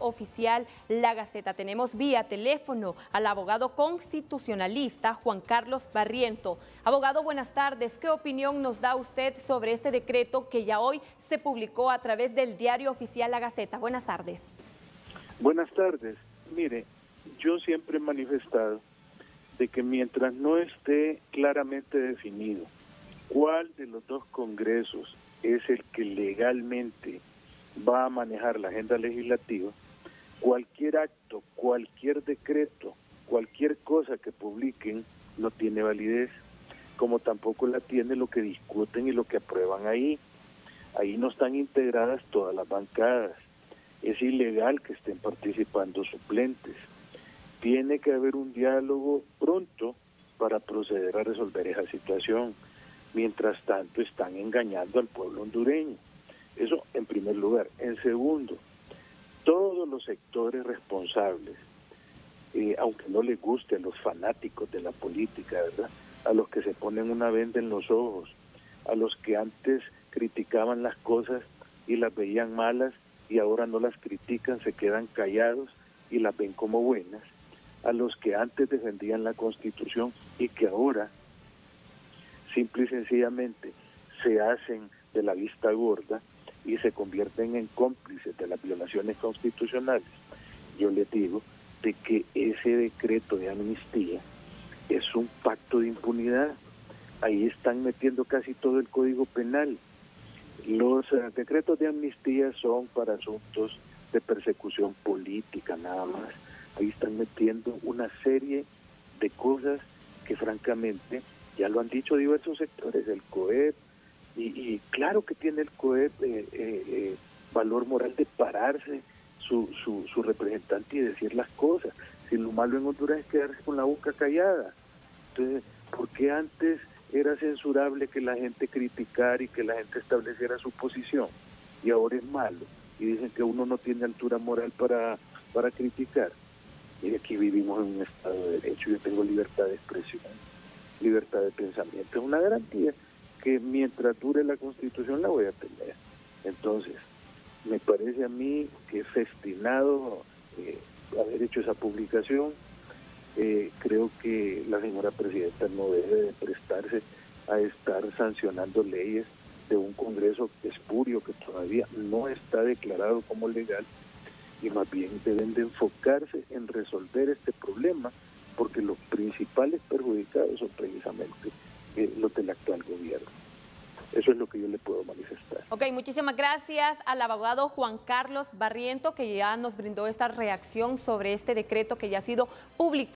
oficial La Gaceta. Tenemos vía teléfono al abogado constitucionalista Juan Carlos Barriento. Abogado, buenas tardes. ¿Qué opinión nos da usted sobre este decreto que ya hoy se publicó a través del diario oficial La Gaceta? Buenas tardes. Buenas tardes. Mire, yo siempre he manifestado de que mientras no esté claramente definido cuál de los dos congresos es el que legalmente va a manejar la agenda legislativa, cualquier acto, cualquier decreto, cualquier cosa que publiquen no tiene validez, como tampoco la tiene lo que discuten y lo que aprueban ahí. Ahí no están integradas todas las bancadas. Es ilegal que estén participando suplentes. Tiene que haber un diálogo pronto para proceder a resolver esa situación. Mientras tanto, están engañando al pueblo hondureño. Eso en primer lugar. En segundo, todos los sectores responsables, eh, aunque no les guste a los fanáticos de la política, ¿verdad? A los que se ponen una venda en los ojos, a los que antes criticaban las cosas y las veían malas y ahora no las critican, se quedan callados y las ven como buenas, a los que antes defendían la Constitución y que ahora simple y sencillamente se hacen de la vista gorda y se convierten en cómplices de las violaciones constitucionales, yo les digo de que ese decreto de amnistía es un pacto de impunidad. Ahí están metiendo casi todo el código penal. Los eh, decretos de amnistía son para asuntos de persecución política nada más. Ahí están metiendo una serie de cosas que francamente ya lo han dicho diversos sectores, el COEP, y, claro que tiene el COEP eh, eh, eh, valor moral de pararse su, su, representante y decir las cosas. Si lo malo en Honduras es quedarse con la boca callada. Entonces, ¿por qué antes era censurable que la gente criticara y que la gente estableciera su posición? Y ahora es malo. Y dicen que uno no tiene altura moral para, para criticar. Y aquí vivimos en un Estado de Derecho. Yo tengo libertad de expresión, libertad de pensamiento. Es una garantía que mientras dure la constitución la voy a tener. Entonces, me parece a mí que es festinado eh, haber hecho esa publicación. Eh, creo que la señora presidenta no debe de prestarse a estar sancionando leyes de un Congreso espurio que todavía no está declarado como legal y más bien deben de enfocarse en resolver este problema porque los principales perjudicados son precisamente eh, los del actual gobierno. Eso es lo que yo le puedo manifestar. Ok, muchísimas gracias al abogado Juan Carlos Barriento que ya nos brindó esta reacción sobre este decreto que ya ha sido publicado.